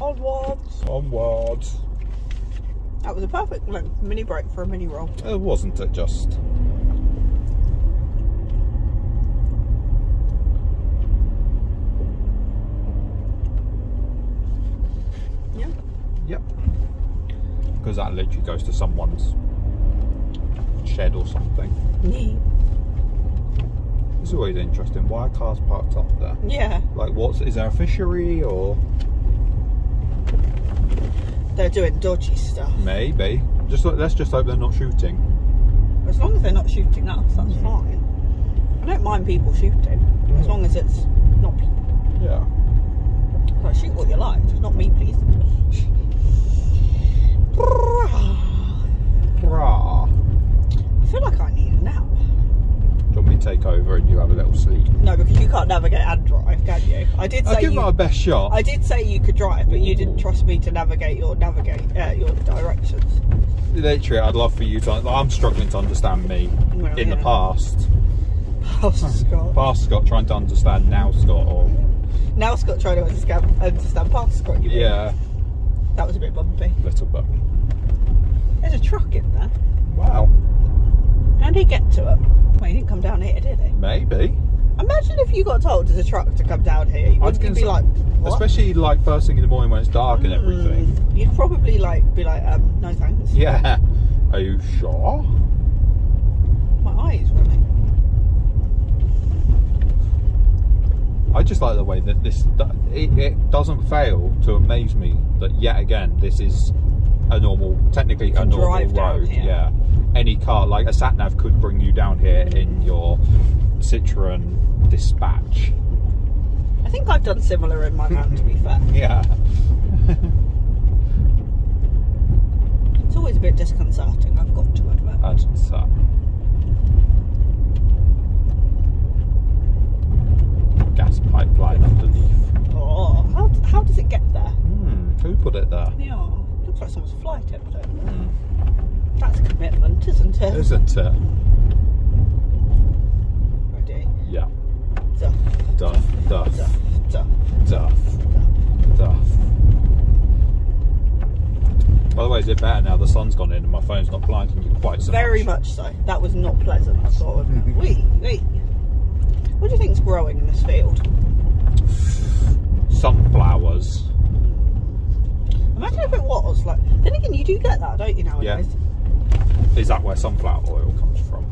Onwards. Onwards. That was a perfect length mini break for a mini roll. Uh, wasn't it just? Yeah. Yep. Because that literally goes to someone's shed or something. Neat. It's always interesting. Why are cars parked up there? Yeah. Like, what's is there a fishery or They're doing dodgy stuff. maybe? Just let's just hope they're not shooting. As long as they're not shooting us, that's fine. I don't mind people shooting. As long as it's not people. Yeah. Like, shoot what you like, just not me, please. Brah. I feel like I need a nap. Do you want me to take over and you have a little sleep? No, because you can't navigate and drive, can you? I did I'll say give it you. my best shot. I did say you could drive, but you didn't trust me to navigate your navigate uh, your directions. Literally, I'd love for you to. I'm struggling to understand me Well, in the yeah. past. Oh, Scott. Past Scott trying to understand now Scott, or Now Scott trying to understand, understand past Scott. You mean. yeah, That was a bit bumpy. little bit. There's a truck in there. Wow, How did he get to it? Well, he didn't come down here, did he? maybe. Imagine if you got told there's a truck to come down here. I was Would you gonna be like, what? Especially like first thing in the morning when it's dark and everything. Mm, You'd probably like be like, um, no thanks. Yeah. Are you sure? My eye is running. I just like the way that this it, it doesn't fail to amaze me that yet again this is a normal, technically a normal road. here. Yeah, any car like a sat nav could bring you down here in your Citroen Dispatch. I think I've done similar in my van, to be fair. Yeah, It's always a bit disconcerting, I've got to admit. that's that. Gas pipeline underneath. Oh, how, how does it get there? Hmm, who put it there? Yeah, looks like someone's fly tipped it. Hmm, That's a commitment, isn't it? isn't it? Ready? Yeah. Duff, Duff, duff, duff, duff, duff. duff. Duff. By the way, is it better now the sun's gone in and my phone's not blinding you quite so Very much? much so. That was not pleasant at all. wait, wait. What do you think's growing in this field? Sunflowers. Imagine if it was like. Then again, you do get that, don't you nowadays? Is that where sunflower oil comes from?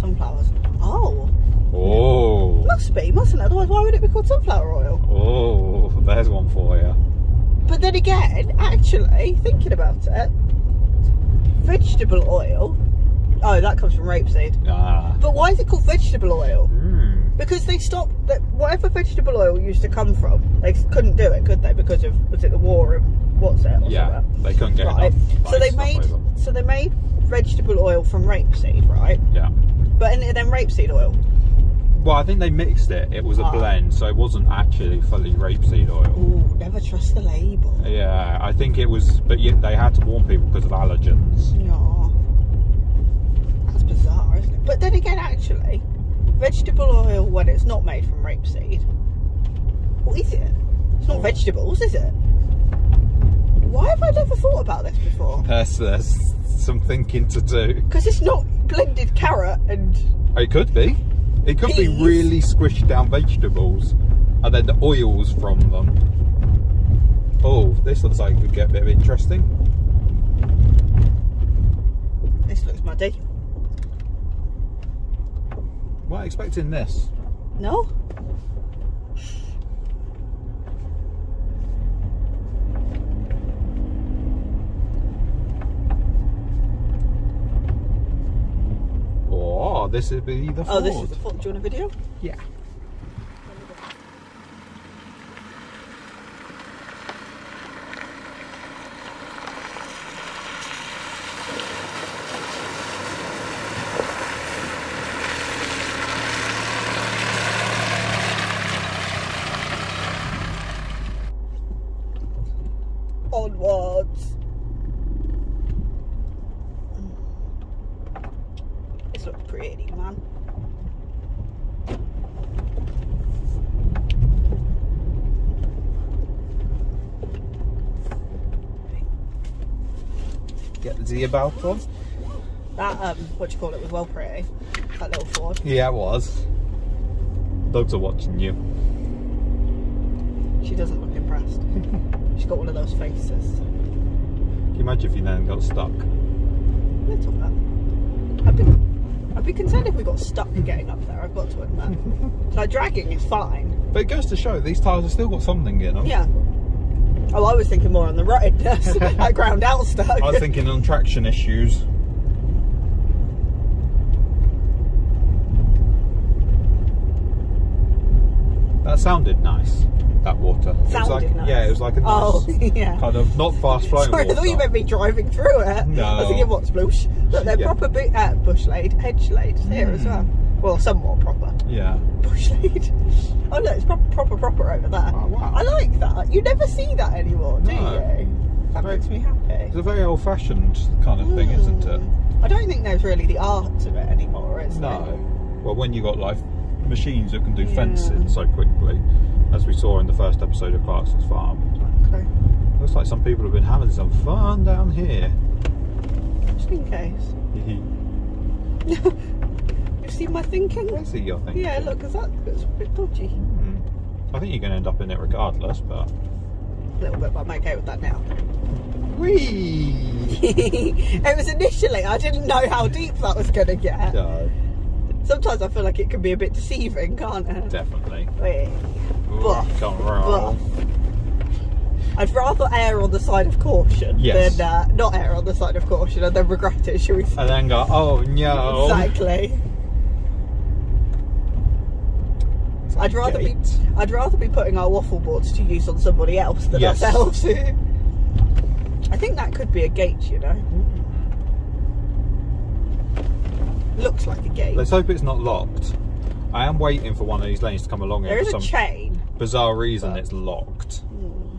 Sunflowers. Oh, Oh. must be, mustn't it? Otherwise, why would it be called sunflower oil? Oh, there's one for you. But then again, actually, thinking about it, vegetable oil. Oh, that comes from rapeseed. Ah. But why is it called vegetable oil? Mm. Because they stopped that whatever vegetable oil used to come from, they couldn't do it, could they? Because of was it the war and what's it? Yeah, something? they couldn't get Right. enough. So they made so they made vegetable oil from rapeseed, right? Yeah. But in, then rapeseed oil. Well, I think they mixed it. It was a Ah. blend, so it wasn't actually fully rapeseed oil. Ooh, never trust the label. Yeah, I think it was, but yet they had to warn people because of allergens. No. That's bizarre, isn't it? But then again, actually, vegetable oil when it's not made from rapeseed, what is it? It's not Oh. vegetables, is it? Why have I never thought about this before? There's, there's some thinking to do. Because it's not blended carrot and It could be. It could be really squished down vegetables and then the oils from them. Oh, this looks like it could get a bit interesting. this looks muddy. Weren't expecting this. No? Oh, this would be the Oh, this is the ford. Do you want a video? Yeah. Onwards. pretty, man. Get the Z about one. That, um, what do you call it, was well pretty. That little Ford. Yeah, it was. Dogs are watching you. She doesn't look impressed. She's got one of those faces. Can you imagine if you then got stuck? Little bit. I've been I'd be concerned if we got stuck getting up there. I've got to admit. like dragging is fine. But it goes to show these tyres have still got something in them. Yeah. Oh, I was thinking more on the ruggedness, like ground out stuck. I was thinking on traction issues. That sounded nice. That water. It was Sounded like, nice. Yeah, it was like a nice Oh, yeah. kind of not fast flowing Sorry, I thought you meant me driving through it. No. I was thinking, what's blush? Look, they're Yeah. proper bu- uh, bush laid, hedge laid here as well. Well, somewhat proper. Yeah. Bush laid. Oh, look, it's proper, proper, proper over there. Oh, wow. I like that. You never see that anymore, do No. you? That Very- makes me happy. It's a very old fashioned kind of thing, isn't it? I don't think there's really the art of it anymore, is No. there? Well, when you got like machines that can do Yeah. fencing so quickly, as we saw in the first episode of Clarkson's Farm, Okay. looks like some people have been having some fun down here. Just in case. You see my thinking? I see your thing. Yeah, look, because that looks a bit dodgy. Hmm. I think you're going to end up in it regardless, but. A little bit, but I'm okay with that now. Whee! it was initially, I didn't know how deep that was going to get. No, Sometimes I feel like it can be a bit deceiving, can't it? definitely. Wait. And roll. I'd rather err on the side of caution Yes. than uh, not err on the side of caution and then regret it, shall we say? And then go, oh no. Exactly. I'd rather be I'd rather be putting our waffle boards to use on somebody else than Yes. ourselves. I think that could be a gate, you know. Looks like a gate. Let's hope it's not locked. I am waiting for one of these lanes to come along there here is for a some chain. bizarre reason but- it's locked. Hmm.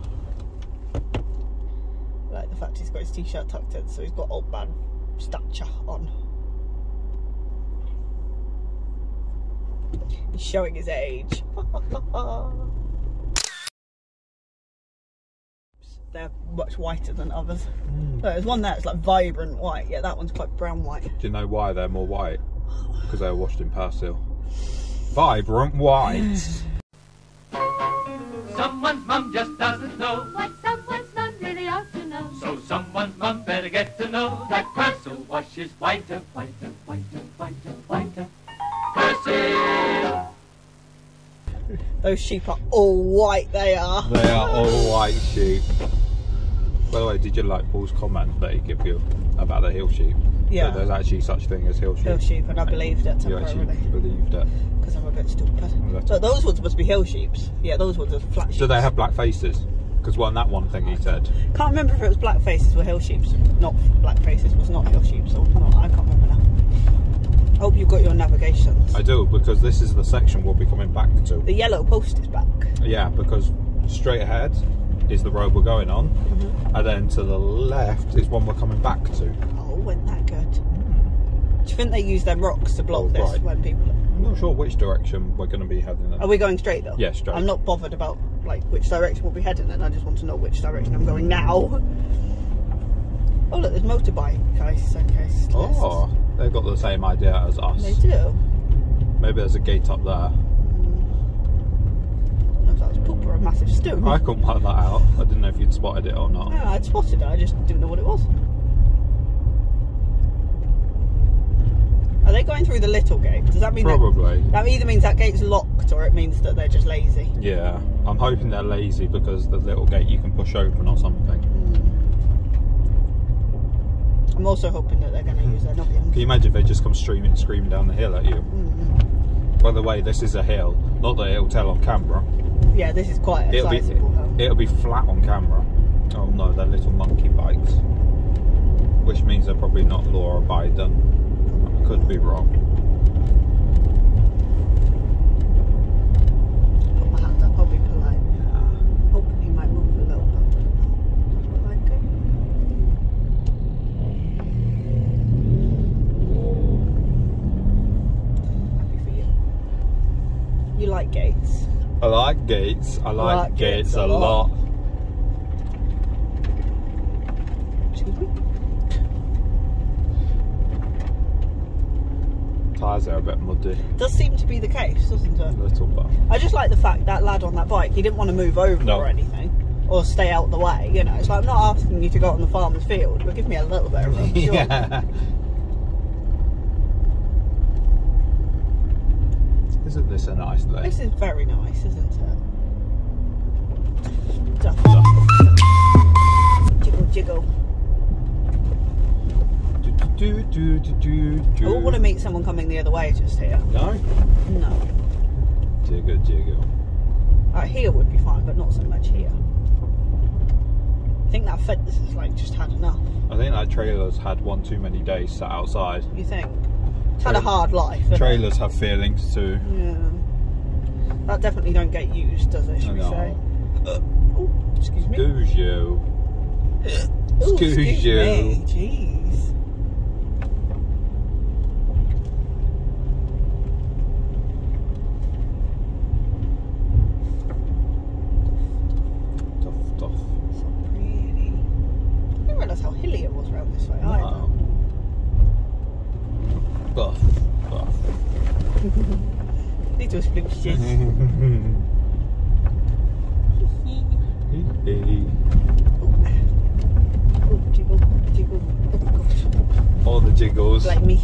Like the fact he's got his t-shirt tucked in, so he's got old man stature on. He's showing his age. They're much whiter than others. Hmm. No, there's one there that's like vibrant white. Yeah, that one's quite brown white. Do you know why they're more white? Because they were washed in Persil. Vibrant white. Someone's mum just doesn't know. What someone's mum really ought to know. So someone's mum better get to know that Persil washes whiter, whiter, whiter, whiter, whiter. Persil! Those sheep are all white. They are. they are all white sheep. By the way, did you like Paul's comment that he gave you about the hill sheep? Yeah. That there's actually such thing as hill sheep. Hill sheep, and I believed it You actually believed it. because I'm a bit stupid. So those ones must be hill sheeps. Yeah, those ones are flat sheep. Do they have black faces? Because one that one thing he said. Can't remember if it was black faces were hill sheeps. Not black faces was not hill sheeps oh, So. I can't remember now. Hope you've got your navigations. I do because this is the section we'll be coming back to. The yellow post is back. Yeah, because straight ahead is the road we're going on, Mm-hmm. and then to the left is one we're coming back to. Oh, wasn't that good? Do you think they use them rocks to block Oh, this right. when people? I'm not sure which direction we're going to be heading. In. Are we going straight though? Yeah, straight. I'm not bothered about like which direction we'll be heading in. I just want to know which direction I'm going now. Oh look, there's motorbike guys. Okay. Oh, they've got the same idea as us. They do. Maybe there's a gate up there. I don't know if that was poop or a massive stone. I couldn't work that out. I didn't know if you'd spotted it or not. Yeah, I'd spotted it. I just didn't know what it was. Are they going through the little gate? Does that mean that, Probably. that either means that gate's locked or it means that they're just lazy? Yeah, I'm hoping they're lazy because the little gate you can push open or something. Hmm. I'm also hoping that they're going to hmm. use their Can you imagine if they just come streaming, screaming down the hill at you? Hmm. By the way, this is a hill. Not that it'll tell on camera. Yeah, this is quite a It'll be hill. it'll be flat on camera. Oh no, they're little monkey bikes, which means they're probably not law abiding. I could be wrong. I like gates. I like, like gates, gates, a lot. lot. Tires are a bit muddy. Does seem to be the case, doesn't it? A little bit. I just like the fact that lad on that bike, he didn't want to move over no. or anything. Or stay out the way, you know. It's like I'm not asking you to go out on the farmer's field, but give me a little bit of room. yeah. This a nice lake? This is very nice, isn't it? Jiggle, jiggle. Do, do, do, do, do, do. I wouldn't want to meet someone coming the other way just here. No? No. Jiggle, jiggle. Uh, here would be fine, but not so much here. I think that fence is like just had enough. I think that trailer's had one too many days sat outside. You think? Had a hard life. Trailers have feelings too. Yeah. That definitely don't get used, does it? Should we say? Oh, excuse me. Excuse you. Ooh, excuse you. me. Jeez. Duff, duff. So pretty. I didn't realise how hilly it was around this way either. Wow. Buff, buff. Little splooshes. jiggle, jiggle. Gosh. All the jiggles. Blame me.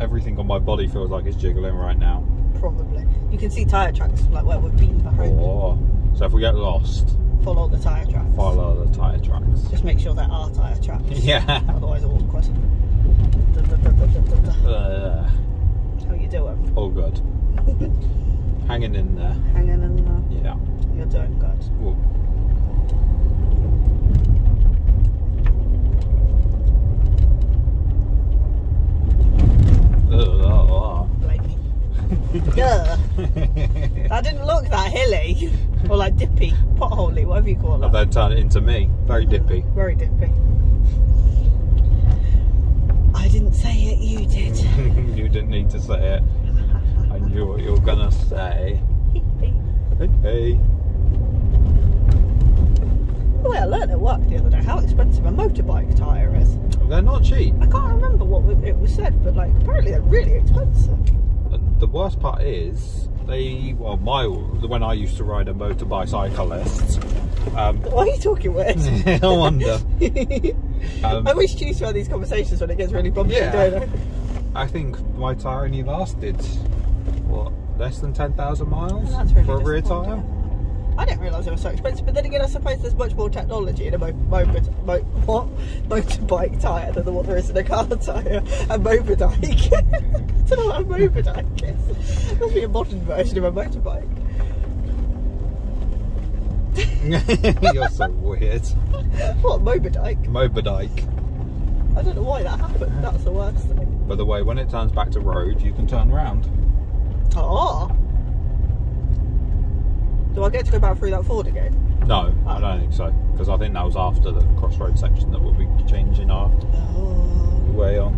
Everything on my body feels like it's jiggling right now. Probably. You can see tyre tracks like where we've been behind. Oh. So if we get lost, Follow the tyre tracks. follow the tyre tracks. Just make sure there are tyre tracks. Yeah. Otherwise awkward. Da, da, da, da, da, da, da. Uh, How you doing? all good. Hanging in there. Hanging in there. Yeah. You're doing good. Well, Ugh. Blame me. Duh. That didn't look that hilly. Or like dippy, potholey, whatever you call it. then turn it into me. Very mm, dippy. Very dippy. I didn't say it, you did. you didn't need to say it. What you're gonna say. Hey, hey. Oh, I learned at work the other day how expensive a motorbike tyre is. They're not cheap. I can't remember what it was said, but like apparently they're really expensive. And the worst part is, they, well, my, when I used to ride a motorbike cyclist, um, Why are you talking weird? I wonder. Um, I wish you have these conversations when it gets really bumpy, Yeah. I? I think my tyre only lasted, what, less than 10,000 miles That's really for a rear tyre? I didn't realise they were so expensive, but then again, I suppose there's much more technology in a mo- moped, mo- what? motorbike tyre than what there is in a car tyre. A motorbike. I don't know what a mopedike is. It must be a modern version of a motorbike. You're so weird. What, mopedike? Mopedike. I don't know why that happened. That's the worst thing. By the way, when it turns back to road, you can turn around. Oh. Do I get to go back through that ford again? No, I don't think so. Because I think that was after the crossroad section that we'll be changing our Oh. way on.